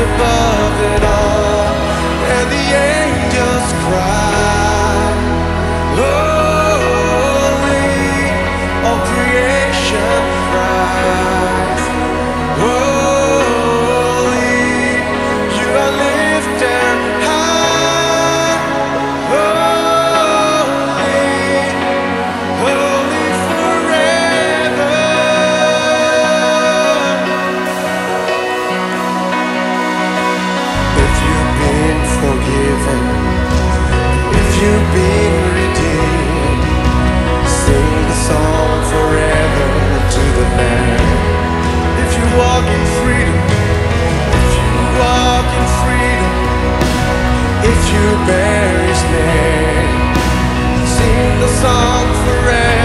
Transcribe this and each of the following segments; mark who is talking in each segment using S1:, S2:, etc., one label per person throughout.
S1: above it all. walk in freedom, if you walk in freedom, if you bear his name, sing the song forever.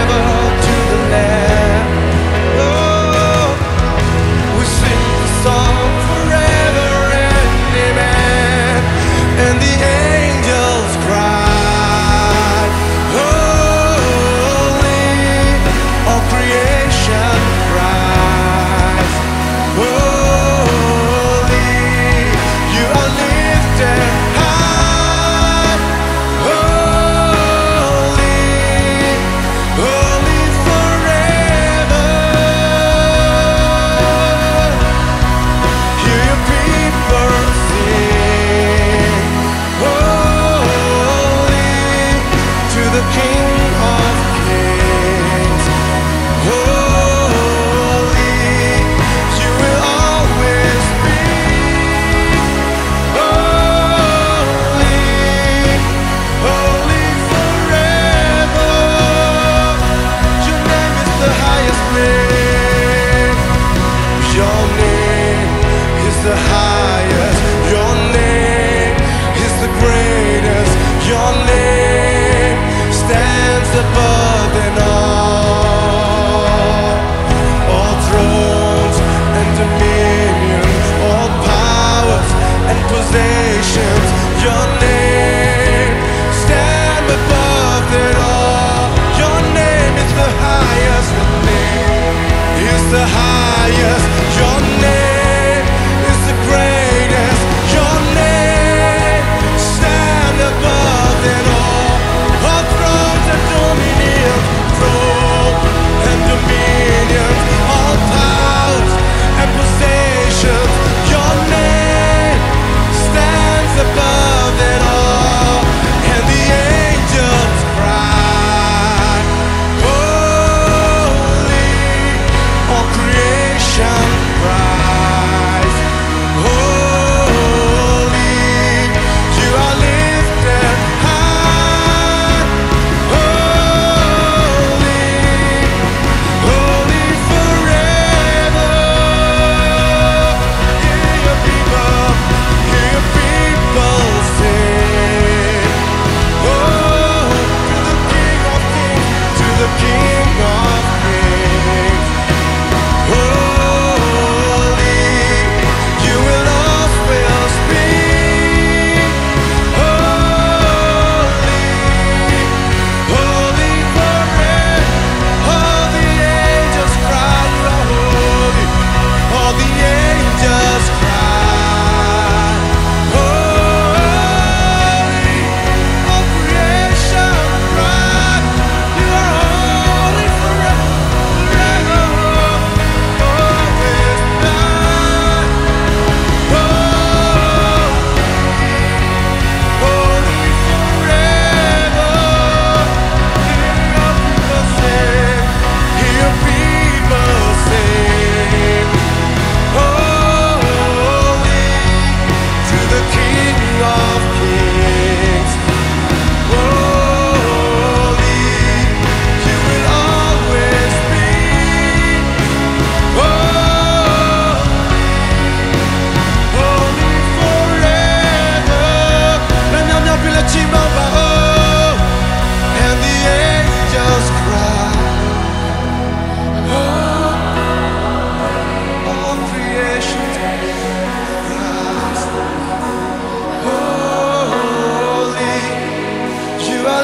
S1: Yes. You're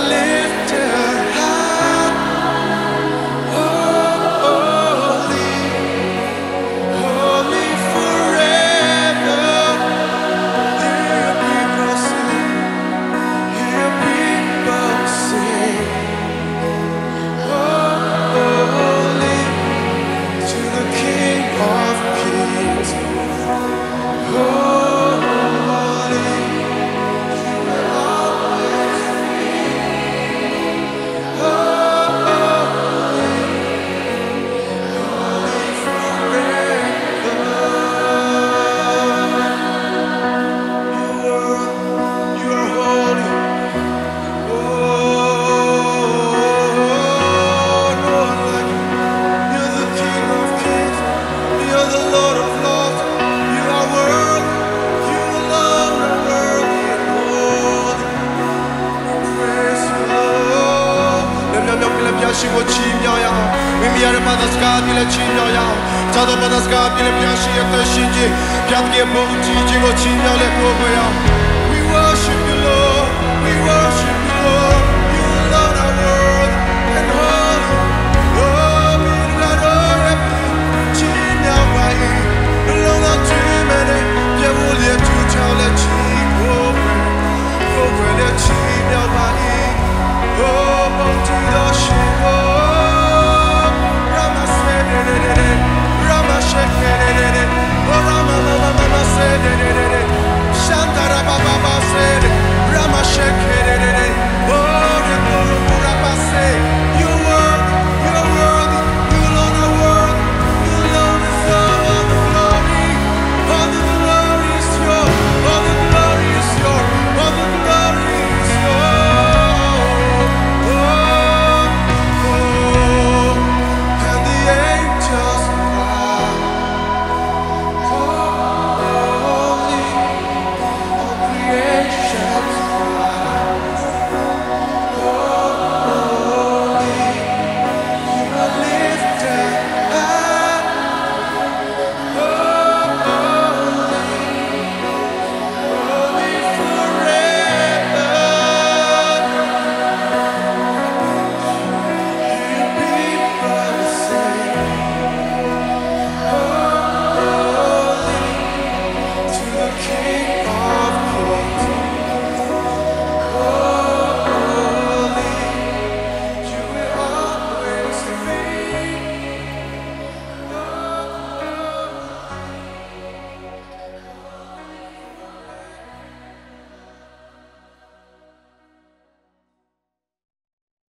S1: darling. lecino ja Co do pana skapile mňaši, jak to
S2: šindi Piatke poučí, živočí, ale poboja